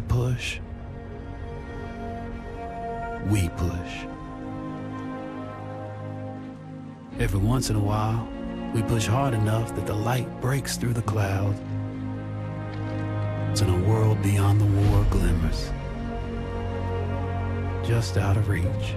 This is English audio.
push, we push. Every once in a while, we push hard enough that the light breaks through the clouds. And a world beyond the war glimmers, just out of reach.